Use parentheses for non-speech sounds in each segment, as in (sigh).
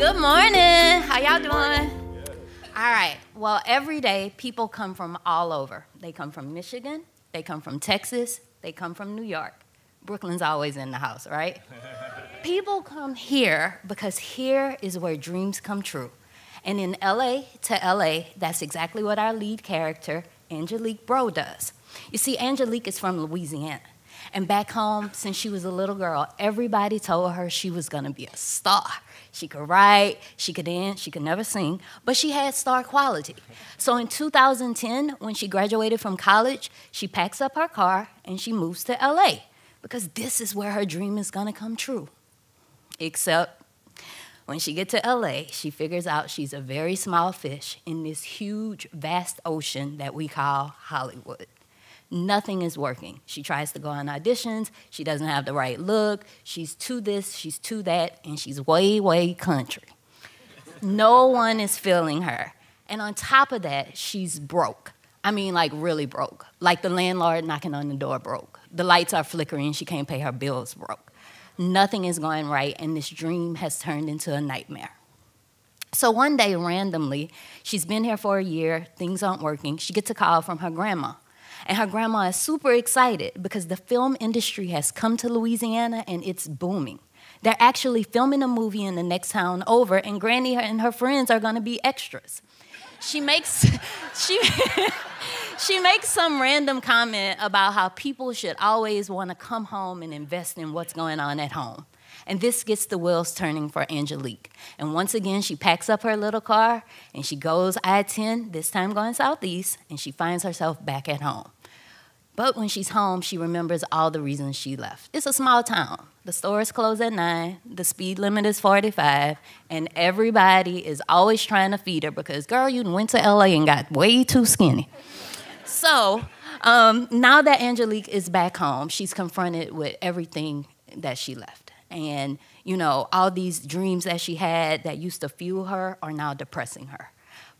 Good morning. How y'all doing? All right. Well, every day people come from all over. They come from Michigan, they come from Texas, they come from New York. Brooklyn's always in the house, right? (laughs) people come here because here is where dreams come true. And in LA to LA, that's exactly what our lead character, Angelique Bro, does. You see, Angelique is from Louisiana. And back home, since she was a little girl, everybody told her she was gonna be a star. She could write, she could dance, she could never sing, but she had star quality. So in 2010, when she graduated from college, she packs up her car and she moves to LA because this is where her dream is gonna come true. Except when she gets to LA, she figures out she's a very small fish in this huge, vast ocean that we call Hollywood. Nothing is working. She tries to go on auditions. She doesn't have the right look. She's too this, she's too that, and she's way, way country. No one is feeling her. And on top of that, she's broke. I mean, like really broke. Like the landlord knocking on the door broke. The lights are flickering. She can't pay her bills broke. Nothing is going right, and this dream has turned into a nightmare. So one day, randomly, she's been here for a year, things aren't working. She gets a call from her grandma. And her grandma is super excited because the film industry has come to Louisiana and it's booming. They're actually filming a movie in the next town over, and Granny and her friends are gonna be extras. She makes, (laughs) she, (laughs) she makes some random comment about how people should always wanna come home and invest in what's going on at home. And this gets the wheels turning for Angelique. And once again, she packs up her little car and she goes I 10, this time going southeast, and she finds herself back at home. But when she's home, she remembers all the reasons she left. It's a small town. The stores close at 9, the speed limit is 45, and everybody is always trying to feed her because, girl, you went to LA and got way too skinny. So um, now that Angelique is back home, she's confronted with everything that she left. And, you know, all these dreams that she had that used to fuel her are now depressing her.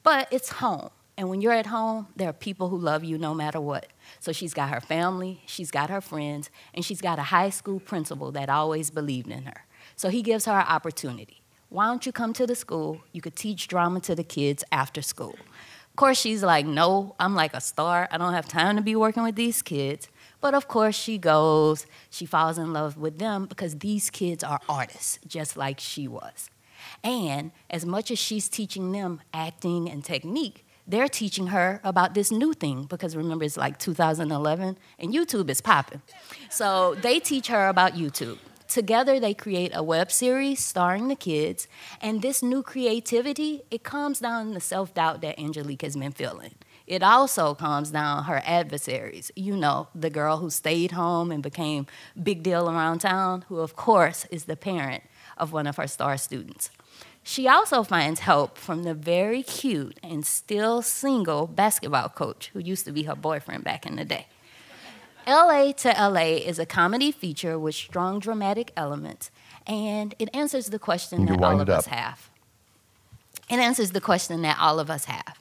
But it's home. And when you're at home, there are people who love you no matter what. So she's got her family, she's got her friends, and she's got a high school principal that always believed in her. So he gives her an opportunity. Why don't you come to the school? You could teach drama to the kids after school. Of course, she's like, No, I'm like a star. I don't have time to be working with these kids. But of course, she goes, she falls in love with them because these kids are artists, just like she was. And as much as she's teaching them acting and technique, they're teaching her about this new thing because remember it's like 2011 and YouTube is popping. So they teach her about YouTube. Together they create a web series starring the kids and this new creativity, it calms down the self-doubt that Angelique has been feeling. It also calms down her adversaries. You know, the girl who stayed home and became big deal around town, who of course is the parent of one of her star students. She also finds help from the very cute and still single basketball coach who used to be her boyfriend back in the day. LA to LA is a comedy feature with strong dramatic elements, and it answers the question that all of us have. It answers the question that all of us have.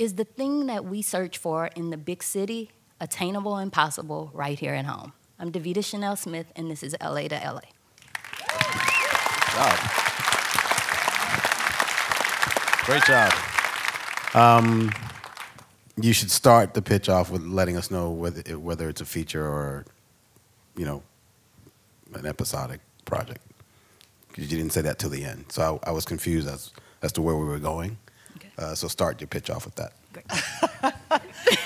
Is the thing that we search for in the big city attainable and possible right here at home? I'm Davita Chanel Smith, and this is LA to LA. Wow. Great job. Um, you should start the pitch off with letting us know whether it, whether it's a feature or, you know, an episodic project. Because you didn't say that till the end, so I, I, was confused as as to where we were going. Uh, so start your pitch off with that.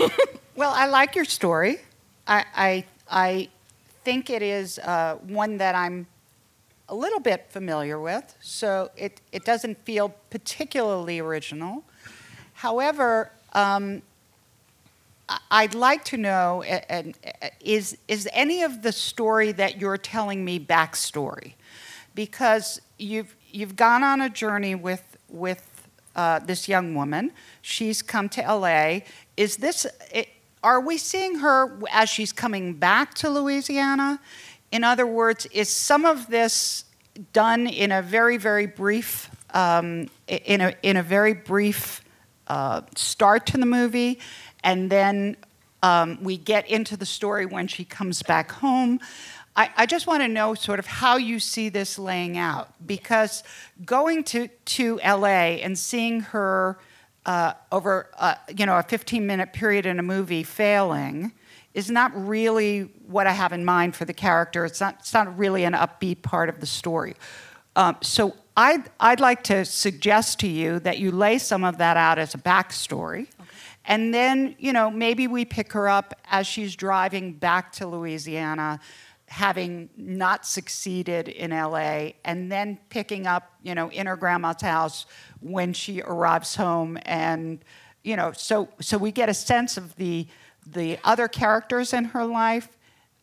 (laughs) well, I like your story. I I, I think it is uh, one that I'm a little bit familiar with, so it, it doesn't feel particularly original. However, um, I'd like to know and, is, is any of the story that you're telling me backstory? Because you've, you've gone on a journey with, with uh, this young woman. She's come to LA. Is this, it, are we seeing her as she's coming back to Louisiana? In other words, is some of this done in a very, very brief, um, in, a, in a very brief uh, start to the movie, and then um, we get into the story when she comes back home? I, I just want to know sort of how you see this laying out because going to, to LA and seeing her uh, over uh, you know a 15 minute period in a movie failing is not really what I have in mind for the character. It's not, it's not really an upbeat part of the story. Um, so I'd, I'd like to suggest to you that you lay some of that out as a backstory. Okay. And then, you know, maybe we pick her up as she's driving back to Louisiana, having not succeeded in LA, and then picking up, you know, in her grandma's house when she arrives home. And, you know, so, so we get a sense of the, the other characters in her life,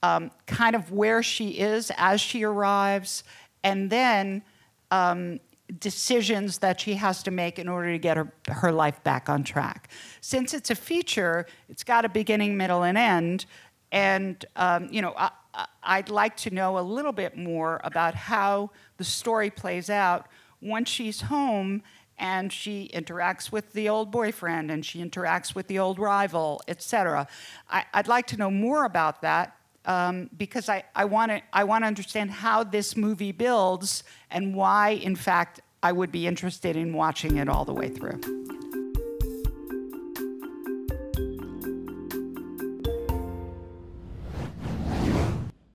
um, kind of where she is as she arrives, and then um, decisions that she has to make in order to get her, her life back on track. Since it's a feature, it's got a beginning, middle, and end. And, um, you know, I, I'd like to know a little bit more about how the story plays out once she's home and she interacts with the old boyfriend and she interacts with the old rival, etc. I'd like to know more about that um, because I, I want to I want to understand how this movie builds and why, in fact, I would be interested in watching it all the way through.